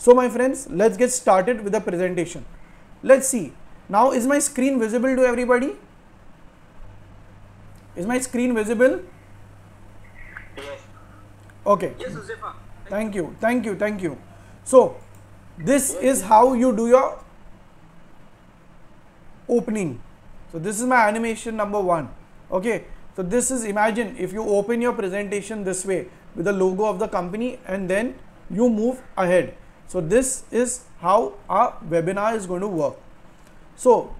So my friends, let's get started with the presentation. Let's see. Now is my screen visible to everybody? Is my screen visible? Yes. Okay. Yes, Huzefa. Thank you. Thank you. Thank you. So this is how you do your opening. So this is my animation number one. Okay. So this is imagine if you open your presentation this way with the logo of the company and then you move ahead. So this is how our webinar is going to work. So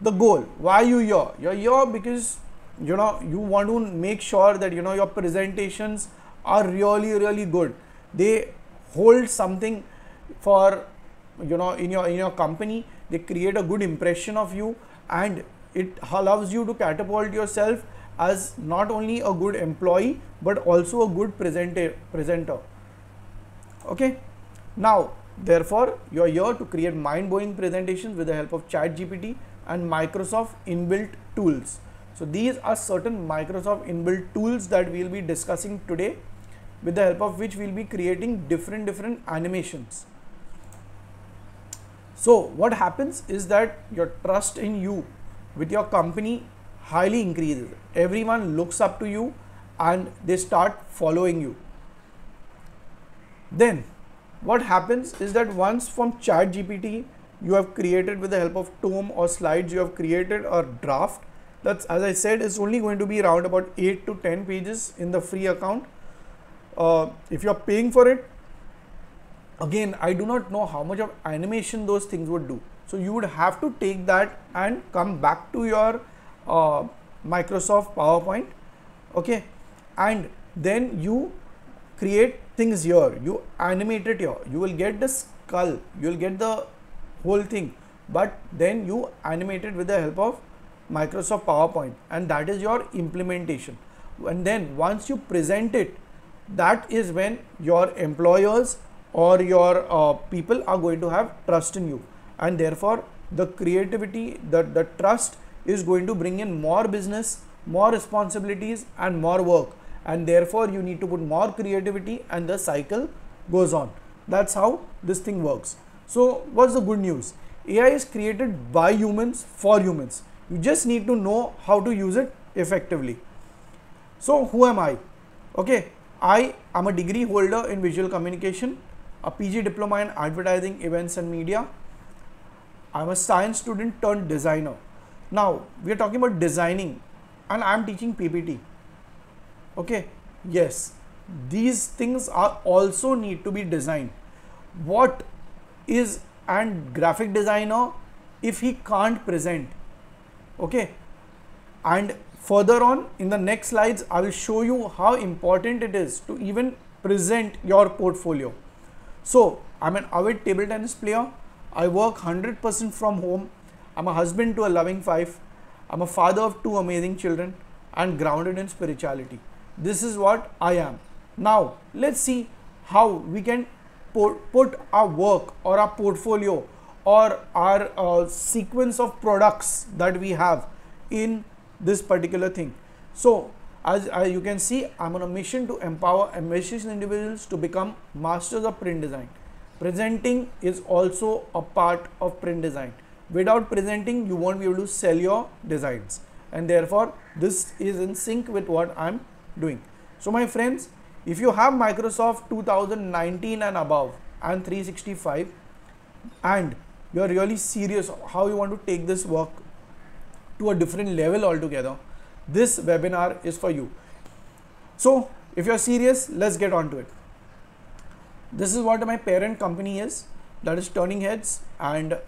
the goal, why you here? You're here because you know you want to make sure that you know your presentations are really really good. They hold something for you know in your in your company. They create a good impression of you and it allows you to catapult yourself as not only a good employee but also a good presenter presenter okay now therefore you are here to create mind-blowing presentations with the help of ChatGPT and microsoft inbuilt tools so these are certain microsoft inbuilt tools that we will be discussing today with the help of which we will be creating different different animations so what happens is that your trust in you with your company highly increases. Everyone looks up to you and they start following you. Then what happens is that once from chat GPT you have created with the help of tome or slides you have created a draft that's as I said is only going to be around about 8 to 10 pages in the free account. Uh, if you're paying for it again I do not know how much of animation those things would do. So you would have to take that and come back to your uh, Microsoft PowerPoint okay and then you create things here. You animate it here. You will get the skull. You will get the whole thing. But then you animate it with the help of Microsoft PowerPoint and that is your implementation. And then once you present it that is when your employers or your uh, people are going to have trust in you. And therefore the creativity the, the trust is going to bring in more business, more responsibilities and more work and therefore you need to put more creativity and the cycle goes on. That's how this thing works. So what's the good news? AI is created by humans for humans. You just need to know how to use it effectively. So who am I? Okay, I am a degree holder in visual communication, a PG diploma in advertising, events and media. I'm a science student turned designer. Now we are talking about designing and I am teaching PPT. Okay, yes, these things are also need to be designed. What is and graphic designer if he can't present? Okay, and further on in the next slides, I will show you how important it is to even present your portfolio. So I'm an avid table tennis player. I work 100% from home I'm a husband to a loving wife. I'm a father of two amazing children and grounded in spirituality. This is what I am. Now, let's see how we can put our work or our portfolio or our uh, sequence of products that we have in this particular thing. So, as uh, you can see, I'm on a mission to empower ambitious individuals to become masters of print design. Presenting is also a part of print design without presenting you won't be able to sell your designs and therefore this is in sync with what I'm doing. So my friends if you have Microsoft 2019 and above and 365 and you are really serious how you want to take this work to a different level altogether this webinar is for you. So if you're serious let's get on to it. This is what my parent company is that is turning heads and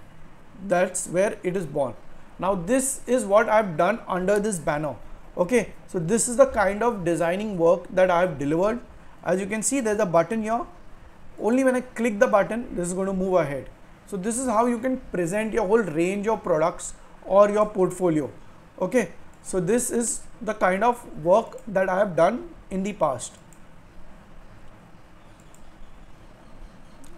that's where it is born now this is what I've done under this banner okay so this is the kind of designing work that I've delivered. As you can see there's a button here. Only when I click the button this is going to move ahead. So this is how you can present your whole range of products or your portfolio. Okay so this is the kind of work that I have done in the past.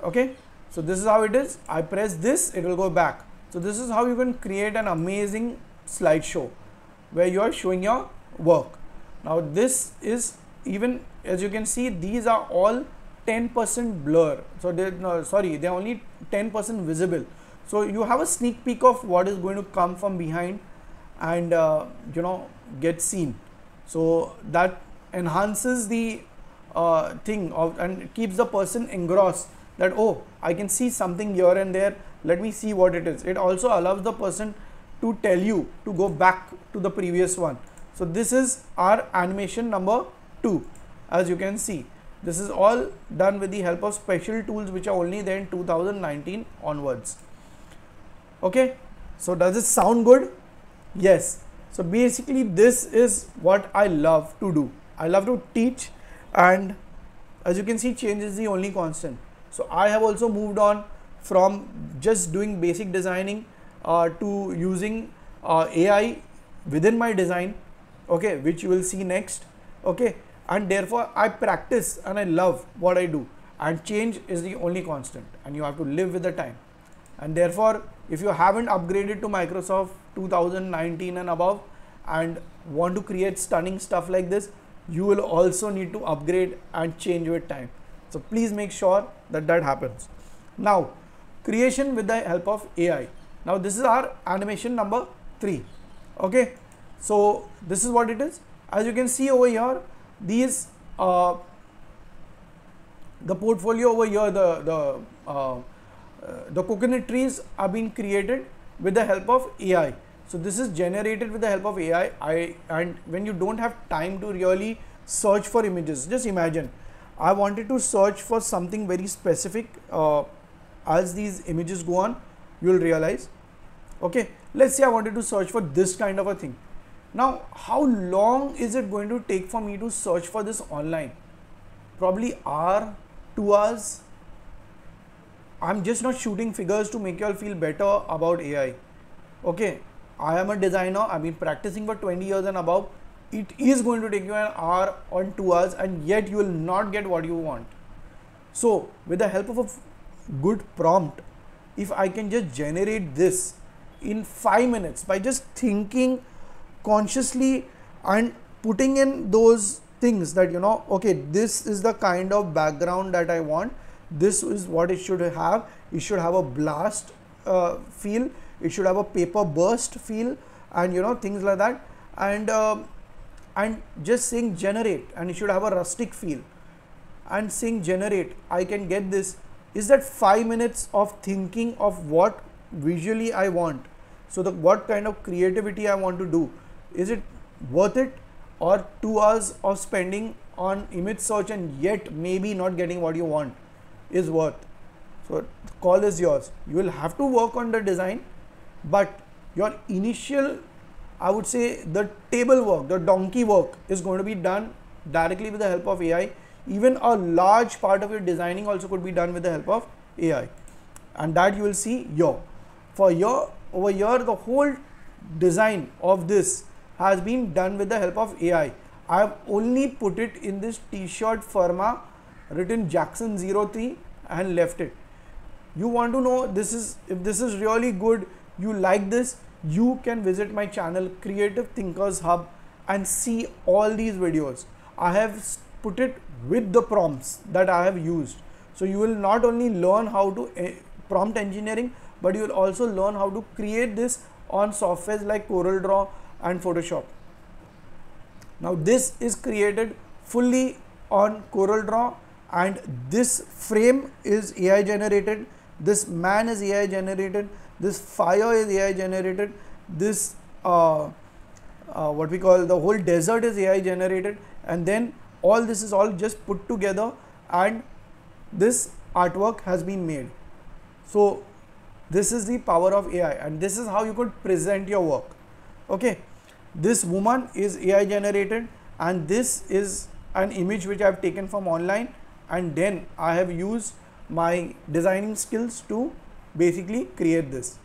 Okay so this is how it is. I press this it will go back. So this is how you can create an amazing slideshow where you are showing your work. Now this is even as you can see these are all 10% blur. So they no, sorry, they're only 10% visible. So you have a sneak peek of what is going to come from behind and uh, you know get seen. So that enhances the uh, thing of and keeps the person engrossed that oh I can see something here and there let me see what it is it also allows the person to tell you to go back to the previous one. So this is our animation number 2 as you can see. This is all done with the help of special tools which are only there in 2019 onwards. Okay? So does it sound good? Yes. So basically this is what I love to do. I love to teach and as you can see change is the only constant. So I have also moved on from just doing basic designing uh, to using uh, AI within my design okay which you will see next okay and therefore I practice and I love what I do. And change is the only constant and you have to live with the time. And therefore if you haven't upgraded to Microsoft 2019 and above and want to create stunning stuff like this you will also need to upgrade and change with time. So please make sure that that happens. Now creation with the help of AI now this is our animation number 3 okay so this is what it is. As you can see over here these uh, the portfolio over here the the uh, uh, the coconut trees are being created with the help of AI so this is generated with the help of AI I. And when you don't have time to really search for images just imagine. I wanted to search for something very specific uh, as these images go on you will realize. Okay let's say I wanted to search for this kind of a thing now how long is it going to take for me to search for this online? Probably hour two hours? I'm just not shooting figures to make you all feel better about AI okay I am a designer. I've been practicing for 20 years and above. It is going to take you an hour or two hours and yet you will not get what you want. So with the help of a good prompt if I can just generate this in five minutes by just thinking consciously and putting in those things that you know okay this is the kind of background that I want. This is what it should have. It should have a blast uh, feel. It should have a paper burst feel and you know things like that. And uh, and just saying generate and it should have a rustic feel. And saying generate I can get this. Is that 5 minutes of thinking of what visually I want? So the what kind of creativity I want to do is it worth it or 2 hours of spending on image search and yet maybe not getting what you want is worth so call is yours you will have to work on the design but your initial I would say the table work, the donkey work is going to be done directly with the help of AI. Even a large part of your designing also could be done with the help of AI. And that you will see here. For here, over here, the whole design of this has been done with the help of AI. I have only put it in this t-shirt Firma written Jackson 03 and left it. You want to know this is if this is really good, you like this, you can visit my channel Creative Thinkers Hub and see all these videos. I have put it with the prompts that I have used. So you will not only learn how to uh, prompt engineering, but you will also learn how to create this on softwares like CorelDRAW and Photoshop. Now this is created fully on CorelDRAW and this frame is AI generated, this man is AI generated, this fire is AI generated this uh, uh, what we call the whole desert is AI generated and then all this is all just put together and this artwork has been made. So this is the power of AI and this is how you could present your work. Okay this woman is AI generated and this is an image which I have taken from online and then I have used my designing skills to basically create this.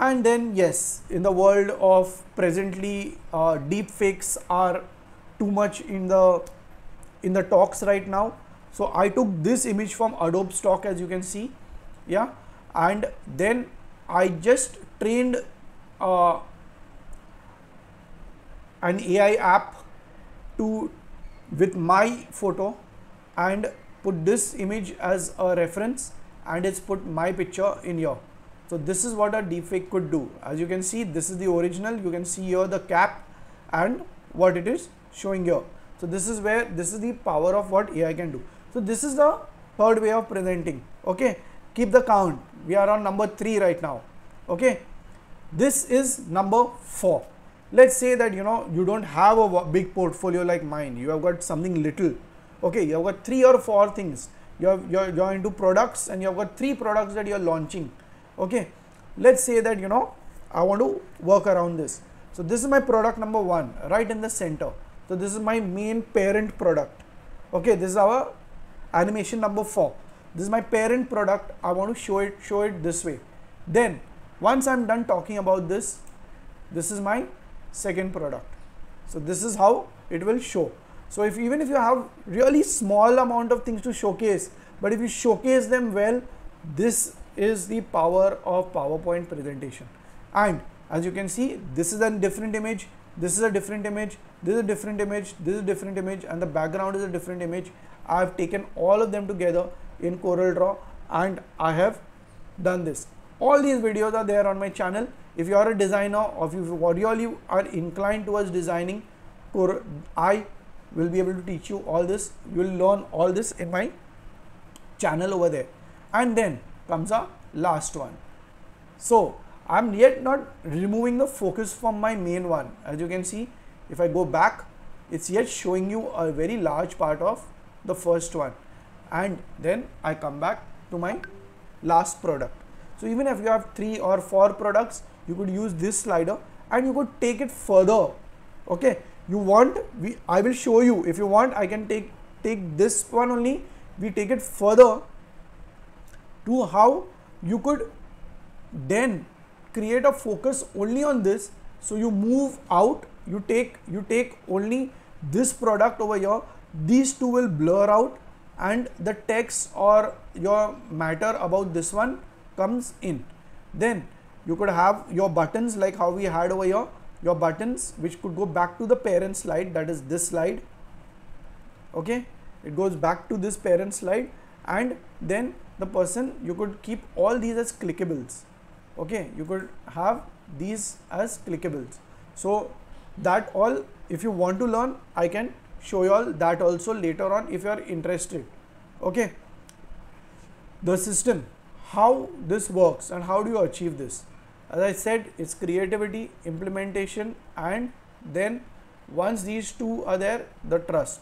And then yes in the world of presently uh, deep fakes are too much in the in the talks right now. So i took this image from adobe stock as you can see yeah and then i just trained uh, an ai app to with my photo and put this image as a reference and it's put my picture in here. So this is what a deepfake could do. As you can see, this is the original. You can see here the cap and what it is showing here. So this is where this is the power of what AI can do. So this is the third way of presenting. Okay, keep the count. We are on number three right now. Okay, this is number four. Let's say that you know you don't have a big portfolio like mine. You have got something little. Okay, you have got three or four things. You have you're, you're into products and you have got three products that you're launching. Okay, let's say that you know I want to work around this. So this is my product number one right in the center. So this is my main parent product. Okay, this is our animation number four. This is my parent product. I want to show it show it this way. Then once I'm done talking about this, this is my second product. So this is how it will show. So if even if you have really small amount of things to showcase, but if you showcase them well, this is the power of PowerPoint presentation. And as you can see, this is a different image, this is a different image, this is a different image, this is a different image, and the background is a different image. I have taken all of them together in Corel Draw and I have done this. All these videos are there on my channel. If you are a designer or if you, you are inclined towards designing, or I will be able to teach you all this. You will learn all this in my channel over there. And then comes a last one. So I'm yet not removing the focus from my main one. As you can see, if I go back, it's yet showing you a very large part of the first one and then I come back to my last product. So even if you have three or four products, you could use this slider and you could take it further. Okay, you want we I will show you. If you want I can take take this one only. We take it further to how you could then create a focus only on this. So you move out. You take you take only this product over here. These two will blur out and the text or your matter about this one comes in. Then you could have your buttons like how we had over here. Your buttons which could go back to the parent slide that is this slide. Okay? It goes back to this parent slide and then the person you could keep all these as clickables. Okay? You could have these as clickables. So that all if you want to learn i can show you all that also later on if you are interested. Okay? The system how this works and how do you achieve this as I said it's creativity implementation and then once these two are there the trust.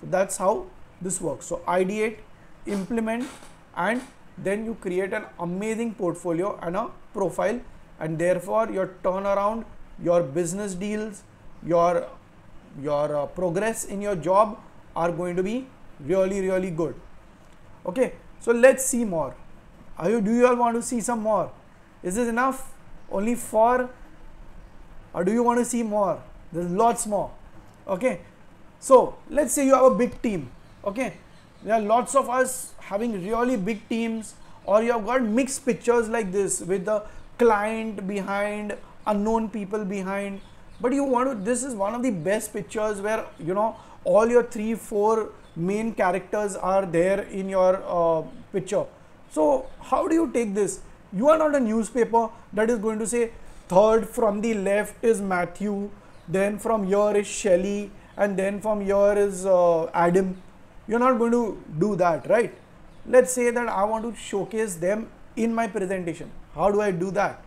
So that's how this works. So ideate implement and then you create an amazing portfolio and a profile and therefore your turnaround your business deals your your uh, progress in your job are going to be really really good. Okay so let's see more. Are you do you all want to see some more? Is this enough only four or do you want to see more? There's lots more okay? So let's say you have a big team okay? There are lots of us having really big teams or you have got mixed pictures like this with the client behind unknown people behind. But you want to this is one of the best pictures where you know all your three four main characters are there in your uh, picture. So how do you take this you are not a newspaper that is going to say third from the left is Matthew, then from here is Shelley, and then from here is uh, Adam. You're not going to do that, right? Let's say that I want to showcase them in my presentation. How do I do that?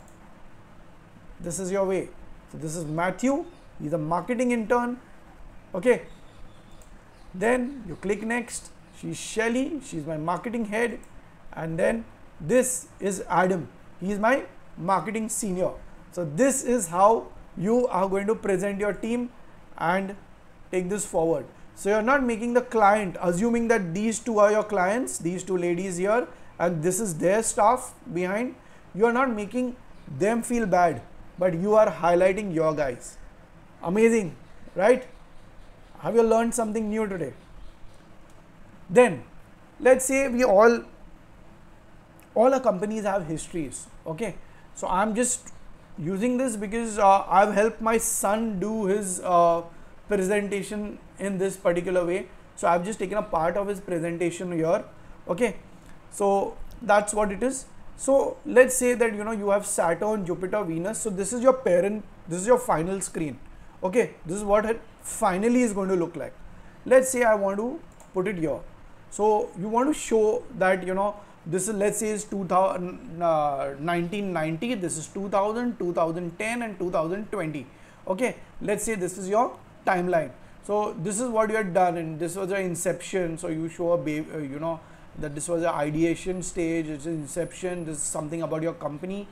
This is your way. So this is Matthew. He's a marketing intern. Okay. Then you click next. She's Shelly. She's my marketing head. And then this is Adam. He is my marketing senior. So this is how you are going to present your team and take this forward. So you're not making the client assuming that these two are your clients, these two ladies here and this is their staff behind. You are not making them feel bad, but you are highlighting your guys. Amazing, right? Have you learned something new today? Then let's say we all all our companies have histories okay? So i'm just using this because uh, i've helped my son do his uh, presentation in this particular way. So i've just taken a part of his presentation here okay? So that's what it is. So let's say that you know you have saturn jupiter venus. So this is your parent this is your final screen okay? This is what it finally is going to look like. Let's say i want to put it here. So you want to show that you know this is let's say is 2000 uh, 1990 this is 2000 2010 and 2020 okay let's say this is your timeline. So this is what you had done and this was the inception. So you show a baby uh, you know that this was an ideation stage it's inception this is something about your company.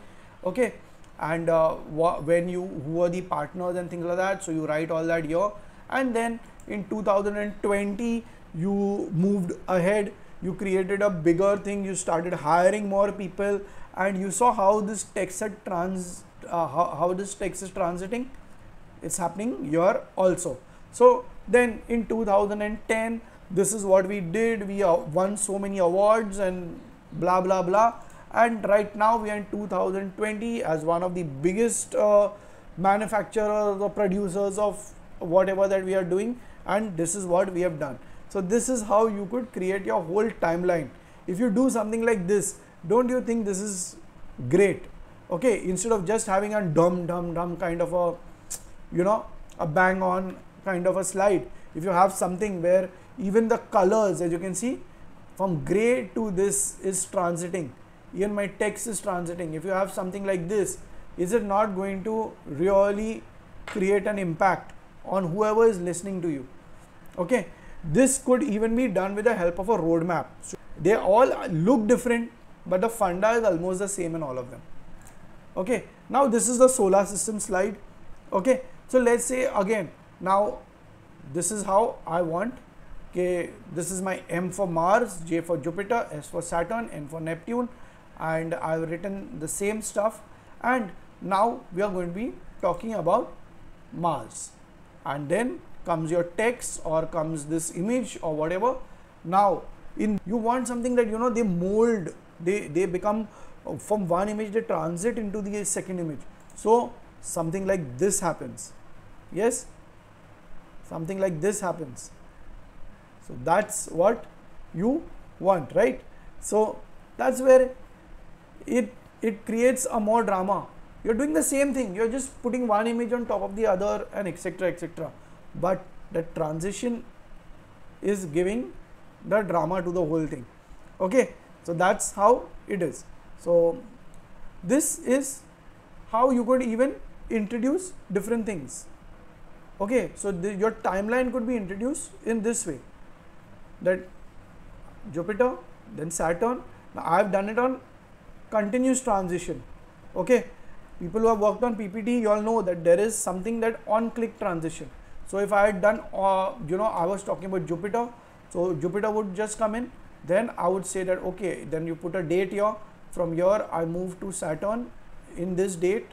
Okay and uh, when you who are the partners and things like that. So you write all that here. And then in 2020 you moved ahead you created a bigger thing you started hiring more people and you saw how this text had trans uh, how, how this text is transiting it's happening here also. So then in 2010 this is what we did. We uh, won so many awards and blah blah blah. And right now we are in 2020 as one of the biggest uh, manufacturers or producers of whatever that we are doing. And this is what we have done so this is how you could create your whole timeline. If you do something like this, don't you think this is great? Okay, instead of just having a dumb, dumb, dumb kind of a, you know, a bang on kind of a slide. If you have something where even the colors, as you can see, from gray to this is transiting. Even my text is transiting. If you have something like this, is it not going to really create an impact on whoever is listening to you? Okay this could even be done with the help of a roadmap. So they all look different, but the funda is almost the same in all of them. Okay, now this is the solar system slide. Okay, so let's say again, now this is how I want. Okay, this is my M for Mars, J for Jupiter, S for Saturn, N for Neptune, and I've written the same stuff. And now we are going to be talking about Mars, and then comes your text or comes this image or whatever. Now in you want something that you know they mold they they become uh, from one image they transit into the second image. So something like this happens. Yes? Something like this happens. So that's what you want right? So that's where it it creates a more drama. You're doing the same thing. You're just putting one image on top of the other and etc etc but the transition is giving the drama to the whole thing. Okay? So that's how it is. So this is how you could even introduce different things. Okay? So the, your timeline could be introduced in this way. That jupiter then saturn. Now i have done it on continuous transition. Okay? People who have worked on ppt you all know that there is something that on click transition so if I had done, uh, you know, I was talking about Jupiter. So Jupiter would just come in. Then I would say that, okay, then you put a date here. From here, I move to Saturn in this date.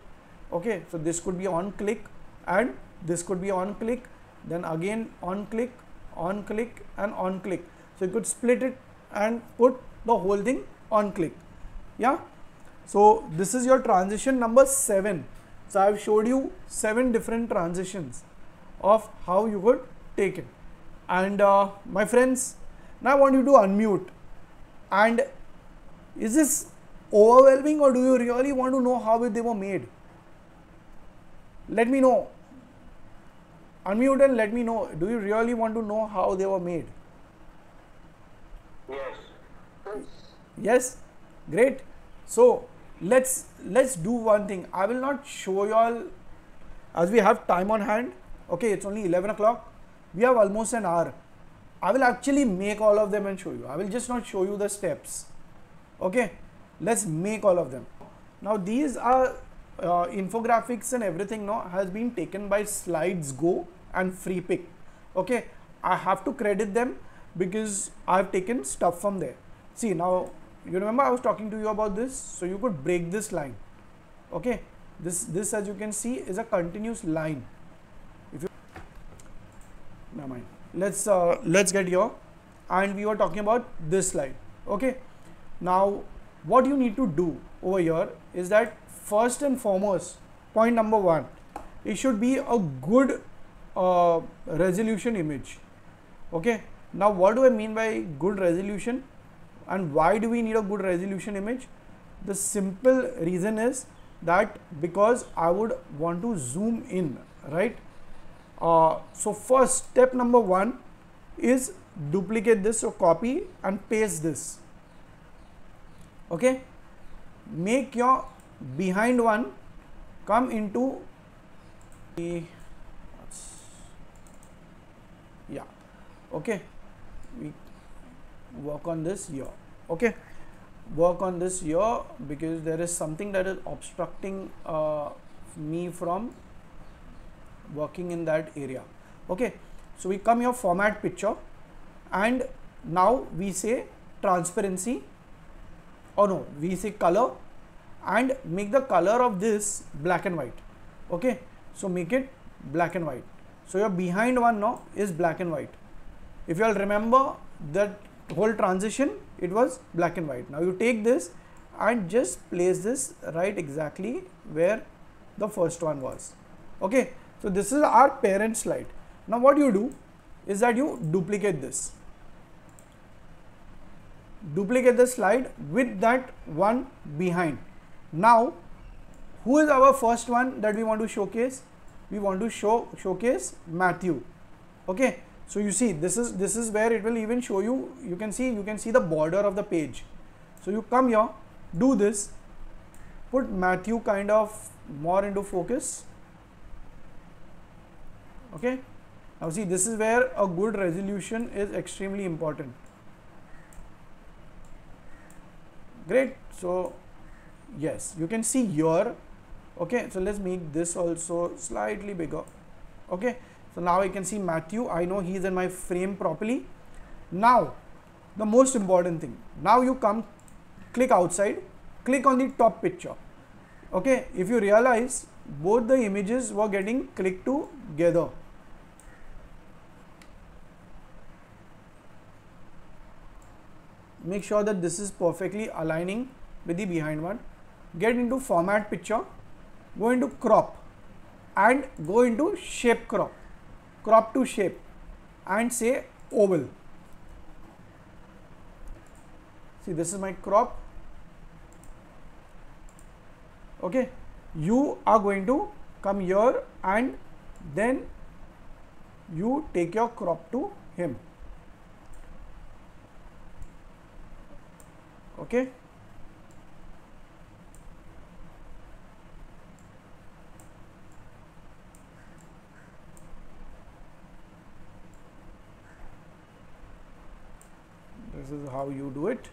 Okay, so this could be on click and this could be on click. Then again on click, on click and on click. So you could split it and put the whole thing on click. Yeah. So this is your transition number seven. So I have showed you seven different transitions of how you could take it. And uh, my friends, now I want you to unmute. And is this overwhelming or do you really want to know how they were made? Let me know. Unmute and let me know. Do you really want to know how they were made? Yes. Yes? Great. So let's let's do one thing. I will not show you all as we have time on hand okay it's only 11 o'clock. We have almost an hour. I will actually make all of them and show you. I will just not show you the steps. Okay? Let's make all of them. Now these are uh, infographics and everything now has been taken by Slidesgo and Freepik okay? I have to credit them because i've taken stuff from there. See now you remember i was talking to you about this? So you could break this line. Okay? This this as you can see is a continuous line never mind. Let's uh, let's get here. And we were talking about this slide. Okay. Now what you need to do over here is that first and foremost point number one it should be a good uh, resolution image. Okay. Now what do i mean by good resolution? And why do we need a good resolution image? The simple reason is that because i would want to zoom in right uh, so first step number one is duplicate this or copy and paste this. Okay? Make your behind one come into the yeah okay? We work on this here okay? Work on this here because there is something that is obstructing uh, me from working in that area. Okay? So we come here format picture and now we say transparency or no we say color and make the color of this black and white. Okay? So make it black and white. So your behind one now is black and white. If you all remember that whole transition it was black and white. Now you take this and just place this right exactly where the first one was. Okay so this is our parent slide now what you do is that you duplicate this. Duplicate the slide with that one behind. Now who is our first one that we want to showcase? We want to show showcase matthew. Okay? So you see this is this is where it will even show you. You can see you can see the border of the page. So you come here do this put matthew kind of more into focus okay? Now see this is where a good resolution is extremely important. Great. So yes you can see here. Okay? So let's make this also slightly bigger. Okay? So now I can see Matthew. I know he is in my frame properly. Now, the most important thing. Now you come, click outside, click on the top picture. Okay, if you realize both the images were getting clicked together. Make sure that this is perfectly aligning with the behind one. Get into format picture, go into crop and go into shape crop crop to shape and say oval. See this is my crop. Okay, you are going to come here and then you take your crop to him. Okay. this is how you do it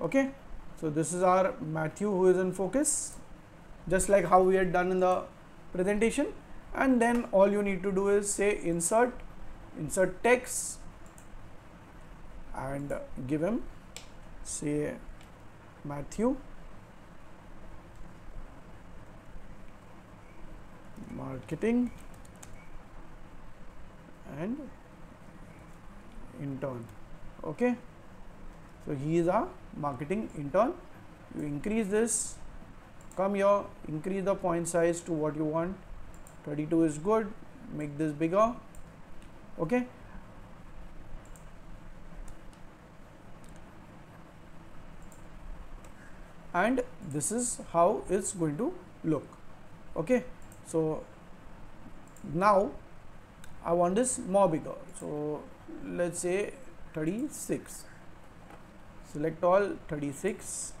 okay so this is our Matthew who is in focus just like how we had done in the presentation. And then all you need to do is say insert insert text and give him say Matthew. Marketing and intern. Okay? So he is a marketing intern. You increase this come here increase the point size to what you want. 32 is good make this bigger okay? And this is how it's going to look okay? So now I want this more bigger. So let's say 36 select all 36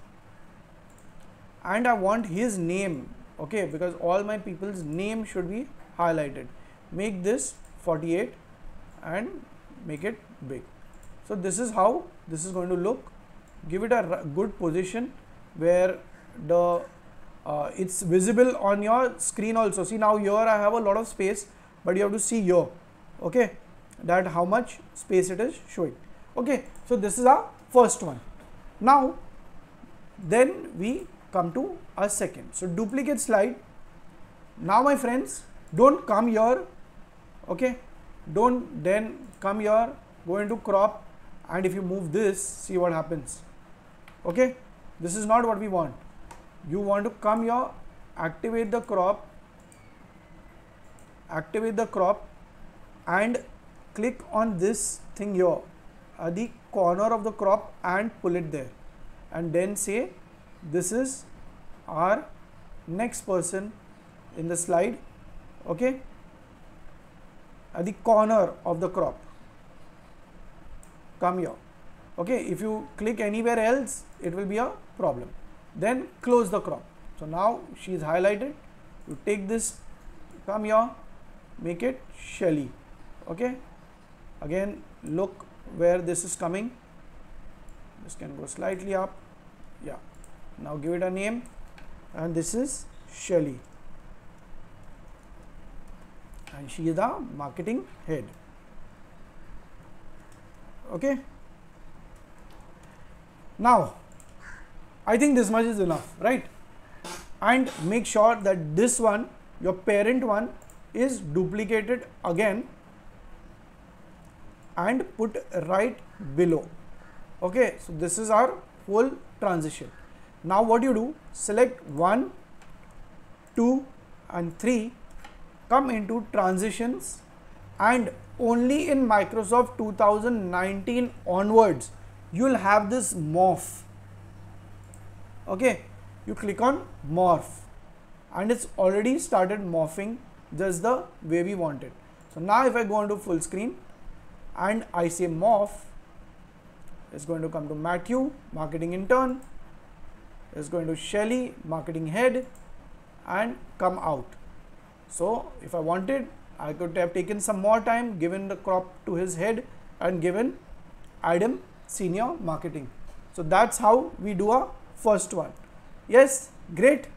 and I want his name okay? Because all my people's name should be highlighted. Make this 48 and make it big. So this is how this is going to look. Give it a good position where the uh, it's visible on your screen also. See now here I have a lot of space but you have to see here okay? That how much space it is showing okay? So this is our first one. Now then we come to a second. So duplicate slide. Now my friends don't come here okay? Don't then come here go into crop and if you move this see what happens okay? This is not what we want. You want to come here activate the crop activate the crop and click on this thing here at the corner of the crop and pull it there. And then say this is our next person in the slide okay at the corner of the crop. Come here okay if you click anywhere else it will be a problem. Then close the crop. So now she is highlighted. You take this come here make it Shelly okay. Again look where this is coming. This can go slightly up now give it a name. And this is Shelly and she is the marketing head. Okay? Now I think this much is enough right? And make sure that this one your parent one is duplicated again and put right below. Okay? So this is our whole transition now what you do? Select 1 2 and 3 come into transitions and only in Microsoft 2019 onwards you'll have this morph. Okay? You click on morph and it's already started morphing just the way we want it. So now if I go into full screen and I say morph it's going to come to Matthew marketing intern is going to Shelly marketing head and come out. So if I wanted I could have taken some more time given the crop to his head and given Adam senior marketing. So that's how we do a first one. Yes great.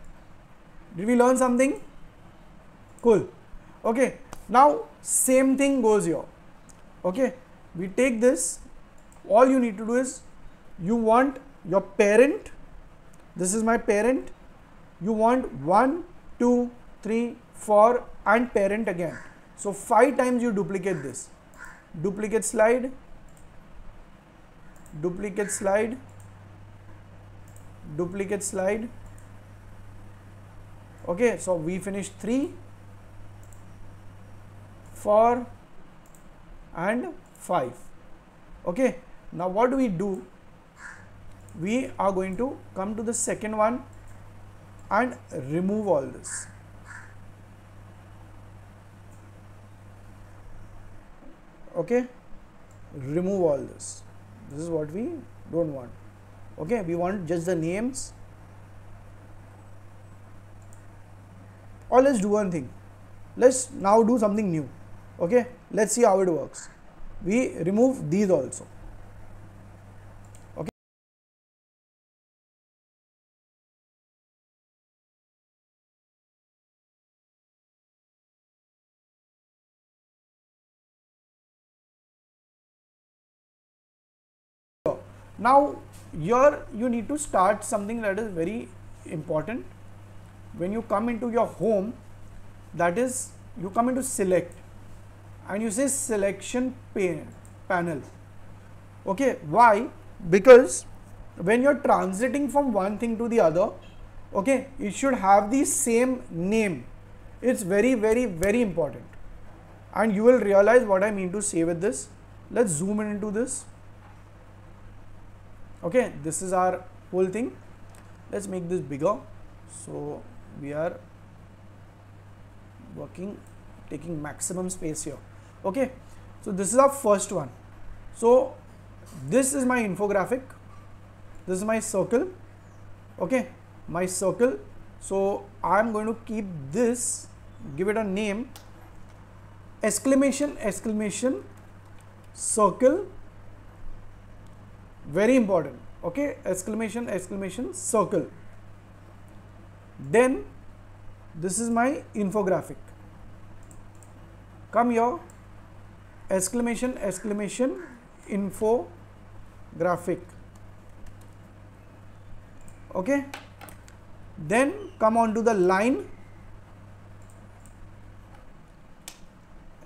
Did we learn something? Cool. Okay now same thing goes here. Okay we take this. All you need to do is you want your parent this is my parent. You want one two three four and parent again. So five times you duplicate this. Duplicate slide. Duplicate slide. Duplicate slide. Okay so we finished 3 4 and 5 okay now what do we do we are going to come to the second one and remove all this. Okay? Remove all this. This is what we don't want. Okay? We want just the names. Or let's do one thing. Let's now do something new. Okay? Let's see how it works. We remove these also now here you need to start something that is very important. When you come into your home that is you come into select and you say selection pane, panel. Okay why? Because when you're transiting from one thing to the other okay it should have the same name. It's very very very important. And you will realize what I mean to say with this. Let's zoom in into this okay this is our whole thing. Let's make this bigger. So we are working taking maximum space here. Okay so this is our first one. So this is my infographic. This is my circle. Okay my circle. So i'm going to keep this give it a name. Exclamation exclamation circle very important okay? Exclamation exclamation circle. Then this is my infographic. Come here. Exclamation exclamation info graphic okay? Then come on to the line.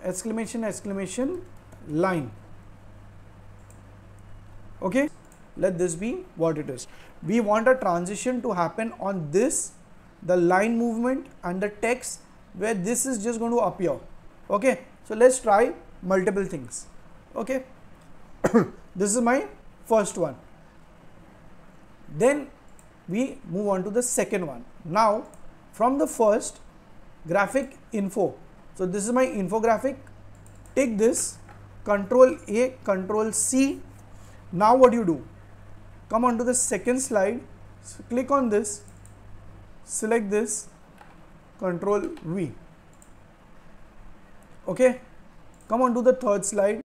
Exclamation exclamation line okay? Let this be what it is. We want a transition to happen on this the line movement and the text where this is just going to appear. Okay? So let's try multiple things. Okay? This is my first one. Then we move on to the second one. Now from the first graphic info. So this is my infographic. Take this. Control a control c now what do you do? Come on to the second slide so click on this select this control v. Okay? Come on to the third slide.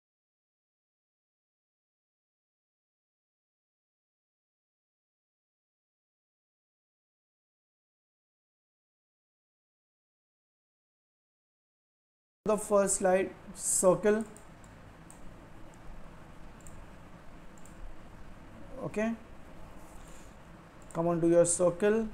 The first slide circle okay? Come on to your circle.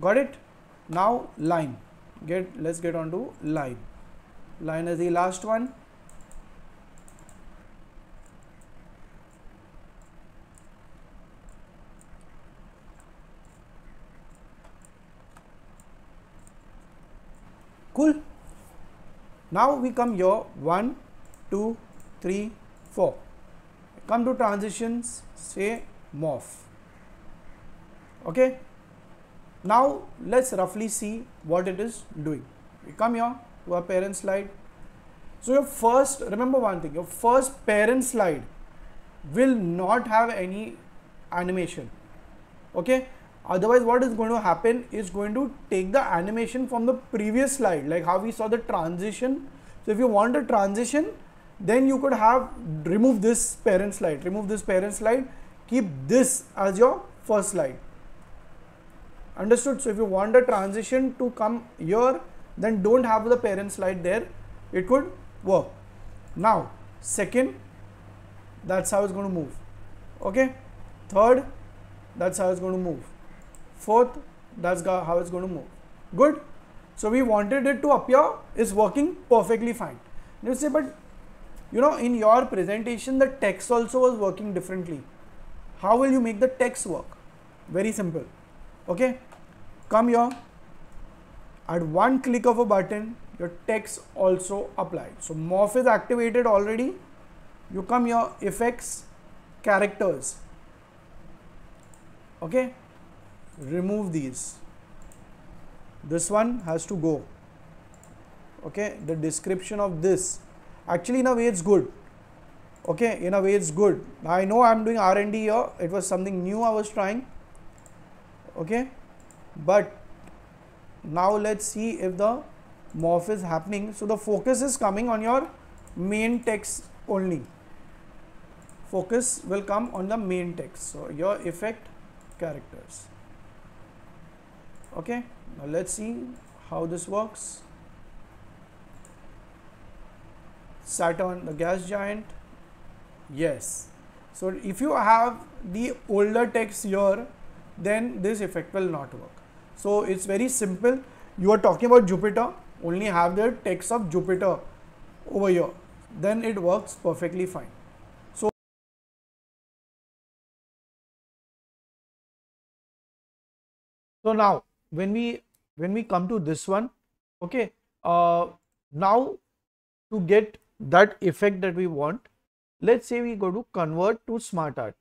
Got it? Now line. Get let's get on to line. Line is the last one cool now we come here one two three four. Come to transitions say morph. Okay? Now let's roughly see what it is doing. We come here to our parent slide. So your first remember one thing your first parent slide will not have any animation. Okay otherwise what is going to happen is going to take the animation from the previous slide like how we saw the transition. So if you want a transition then you could have remove this parent slide. Remove this parent slide. Keep this as your first slide. Understood? So if you want a transition to come here then don't have the parent slide there. It could work. Now second that's how it's going to move. Okay? Third that's how it's going to move fourth that's how it's going to move. Good? So we wanted it to appear is working perfectly fine. You say but you know in your presentation the text also was working differently. How will you make the text work? Very simple. Okay? Come here. At one click of a button your text also applied. So morph is activated already. You come here effects characters. Okay remove these. This one has to go. Okay the description of this. Actually in a way it's good. Okay in a way it's good. I know i'm doing r&d here. It was something new i was trying. Okay but now let's see if the morph is happening. So the focus is coming on your main text only. Focus will come on the main text. So your effect characters okay now let's see how this works. Saturn the gas giant? Yes. So if you have the older text here then this effect will not work. So it's very simple. You are talking about Jupiter. Only have the text of Jupiter over here. Then it works perfectly fine. So so now when we when we come to this one okay uh, now to get that effect that we want let's say we go to convert to smart art.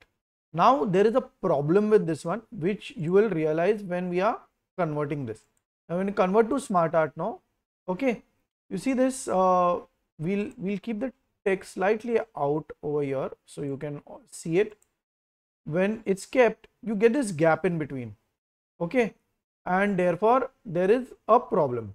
Now there is a problem with this one which you will realize when we are converting this. Now when you convert to smart art now okay you see this uh, we'll we'll keep the text slightly out over here so you can see it. When it's kept you get this gap in between okay and therefore there is a problem.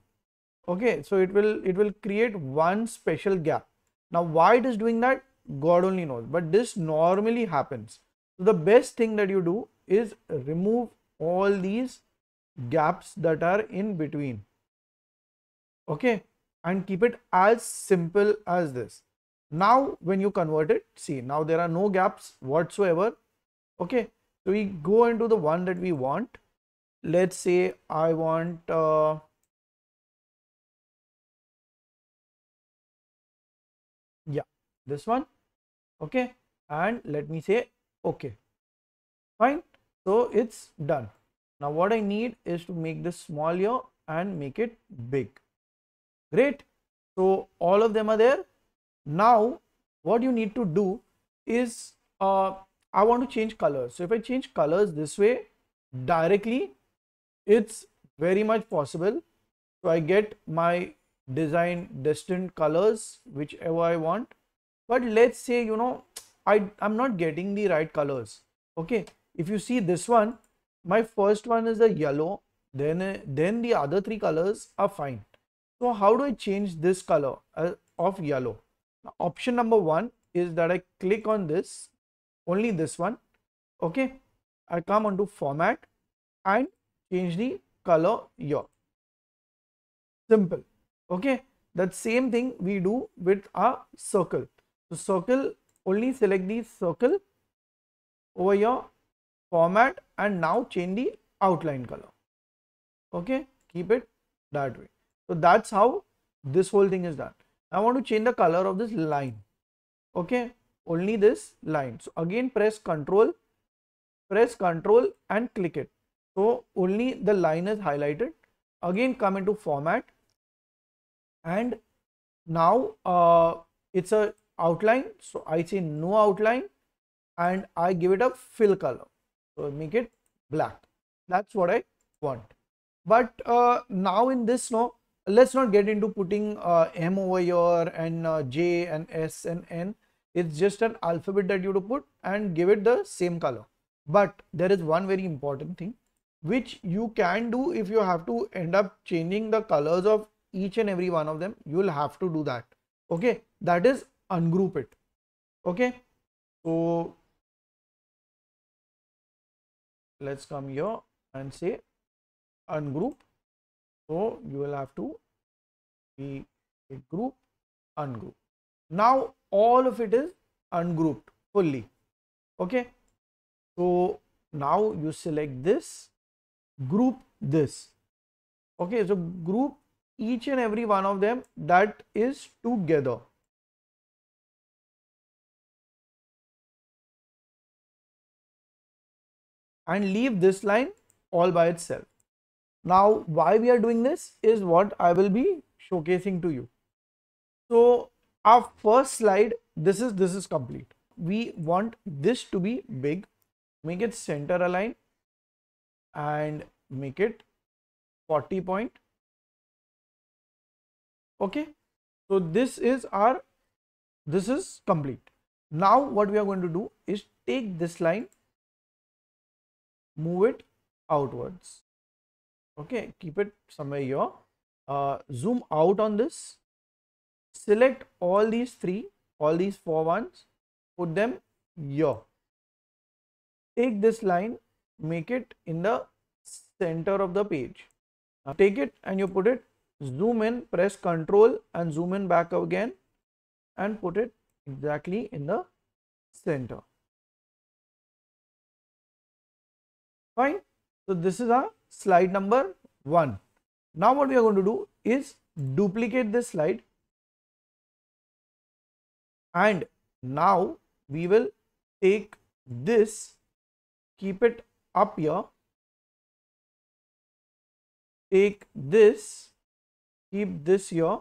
Okay so it will it will create one special gap. Now why it is doing that? God only knows. But this normally happens. So the best thing that you do is remove all these gaps that are in between. Okay and keep it as simple as this. Now when you convert it see now there are no gaps whatsoever. Okay so we go into the one that we want let's say I want uh, yeah this one okay and let me say okay. Fine. So it's done. Now what I need is to make this small here and make it big. Great. So all of them are there. Now what you need to do is uh, I want to change colors. So if I change colors this way directly it's very much possible. So I get my design distant colors whichever I want. But let's say you know I I'm not getting the right colors. Okay if you see this one my first one is the yellow then then the other three colors are fine. So how do I change this color uh, of yellow? Now, option number one is that I click on this only this one. Okay I come onto format and change the color here. Simple. Okay? That same thing we do with our circle. So circle only select the circle over your format and now change the outline color. Okay? Keep it that way. So that's how this whole thing is done. I want to change the color of this line. Okay? Only this line. So again press control press control and click it so only the line is highlighted. Again come into format. And now uh, it's a outline. So i say no outline and i give it a fill color. So make it black. That's what i want. But uh, now in this no let's not get into putting uh, m over here and uh, j and s and n. It's just an alphabet that you to put and give it the same color. But there is one very important thing which you can do if you have to end up changing the colors of each and every one of them. You will have to do that. Okay? That is ungroup it. Okay? So let's come here and say ungroup. So you will have to be a group ungroup. Now all of it is ungrouped fully. Okay? So now you select this group this okay so group each and every one of them that is together and leave this line all by itself. Now, why we are doing this is what I will be showcasing to you. So, our first slide, this is this is complete. We want this to be big, make it center align and make it 40 point. Okay, so this is our this is complete. Now, what we are going to do is take this line move it outwards okay keep it somewhere here uh, zoom out on this select all these three all these four ones put them here take this line make it in the center of the page. Take it and you put it zoom in press control and zoom in back again and put it exactly in the center. Fine. So this is our slide number one. Now what we are going to do is duplicate this slide. And now we will take this keep it up here take this keep this here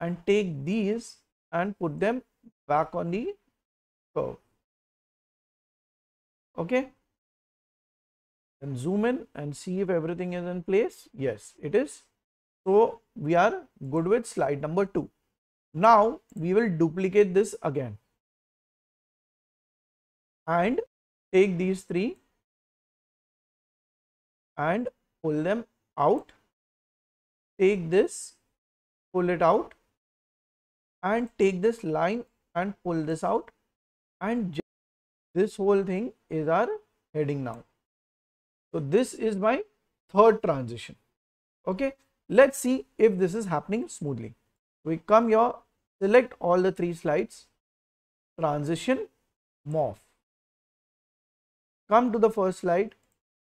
and take these and put them back on the curve. Okay? And zoom in and see if everything is in place. Yes it is. So we are good with slide number two. Now we will duplicate this again. And take these three and pull them out. Take this pull it out and take this line and pull this out. And this whole thing is our heading now. So this is my third transition. Okay? Let's see if this is happening smoothly. We come here select all the three slides. Transition morph come to the first slide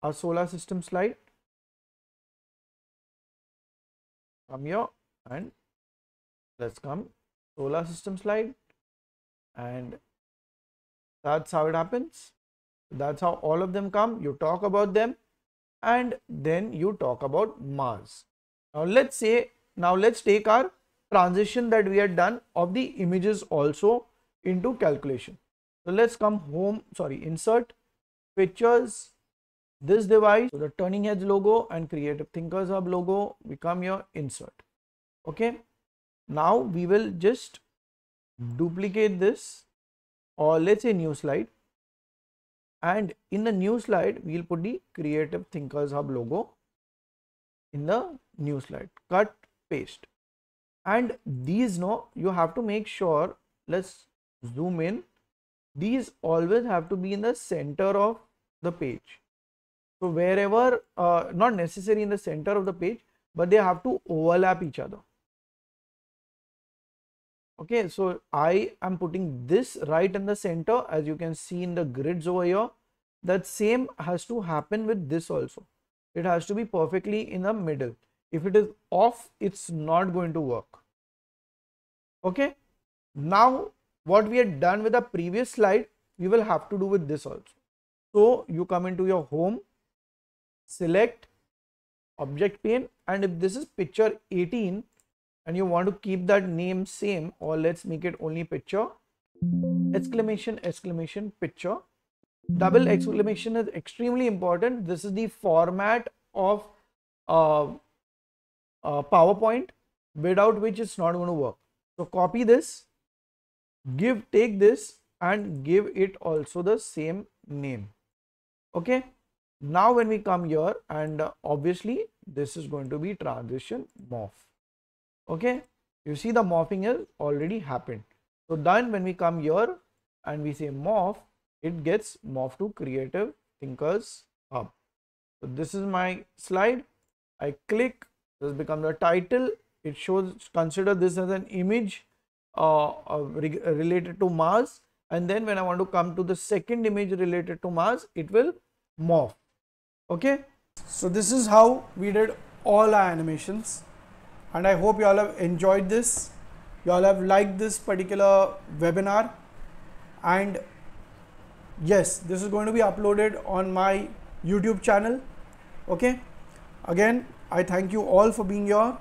our solar system slide. Come here and let's come. Solar system slide. And that's how it happens. That's how all of them come. You talk about them and then you talk about mars. Now let's say now let's take our transition that we had done of the images also into calculation. So let's come home sorry insert pictures this device so the turning heads logo and creative thinkers hub logo become your insert okay? Now we will just duplicate this or let's say new slide. And in the new slide we'll put the creative thinkers hub logo in the new slide. Cut paste. And these no you have to make sure let's zoom in these always have to be in the center of the page. So wherever uh, not necessary in the center of the page but they have to overlap each other. Okay so i am putting this right in the center. As you can see in the grids over here that same has to happen with this also. It has to be perfectly in the middle. If it is off it's not going to work. Okay? Now what we had done with the previous slide we will have to do with this also. So you come into your home select object pane and if this is picture 18 and you want to keep that name same or let's make it only picture exclamation exclamation picture double exclamation is extremely important. This is the format of uh, uh, powerpoint without which it's not going to work. So copy this give take this and give it also the same name. Okay? Now when we come here and uh, obviously this is going to be transition morph. Okay? You see the morphing has already happened. So then when we come here and we say morph it gets morphed to creative thinkers hub. So this is my slide. I click this becomes the title. It shows consider this as an image uh, re related to mars and then when i want to come to the second image related to mars it will morph okay so this is how we did all our animations and I hope you all have enjoyed this. You all have liked this particular webinar and yes, this is going to be uploaded on my YouTube channel. Okay. Again, I thank you all for being here